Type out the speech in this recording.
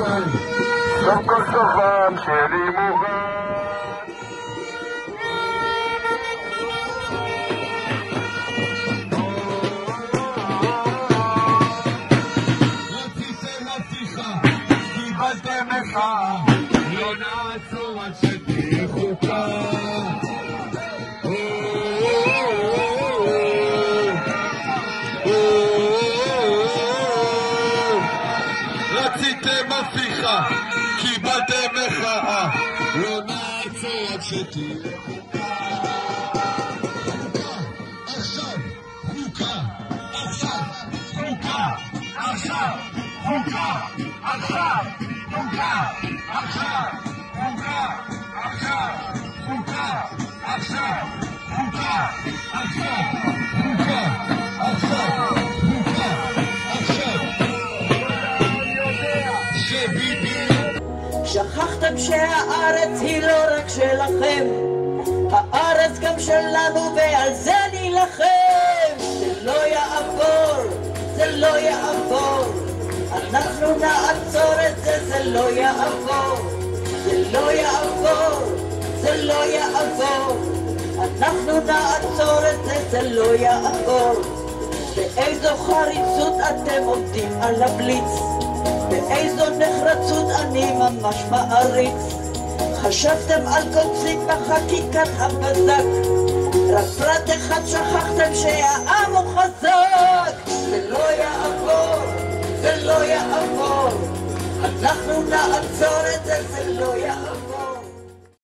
מוכן. סוף כל סופם שלי הפיכה, קיבלתם מחאה. לא נעצור עד שתהיה חוקה. רציתם הפיכה, קיבלתם מחאה. לא נעצור עד שתהיה חוקה. עכשיו, חוקה, עכשיו, חוקה, עכשיו, חוקה, עכשיו, חוקה, עכשיו, חוקה, עכשיו, חוקה, עכשיו, חוקה, עכשיו, שכחתם שהארץ היא לא רק שלכם, הארץ גם שלנו ועל זה נילחם. זה לא יעבור, זה לא יעבור, אנחנו נעצור את זה, זה לא יעבור. זה לא יעבור, זה לא יעבור, אנחנו נעצור את זה, זה לא יעבור. באיזו חריצות אתם עומדים על הבליץ, באיזו נחרצות אני ממש מעריץ. חשבתם על קוצים בחקיקת הבזק, רק פרט אחד שכחתם שהעם הוא חזק. זה לא יעבור, זה לא יעבור, אנחנו נעצור את זה, זה לא